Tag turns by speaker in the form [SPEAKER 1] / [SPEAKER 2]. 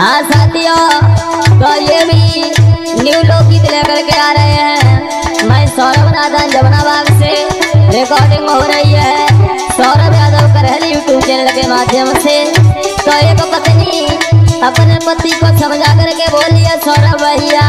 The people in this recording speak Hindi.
[SPEAKER 1] हाँ साथियों तो ये भी न्यू लोकगीत लेकर के आ रहे हैं। मैं सौरभ नाथन जमुनाबाग से रिकॉर्डिंग हो रही है। सौरभ यादव करहली यूट्यूब चैनल के माध्यम से। तो एक पत्नी अपने पति को समझा करके बोलिए सौरभ भैया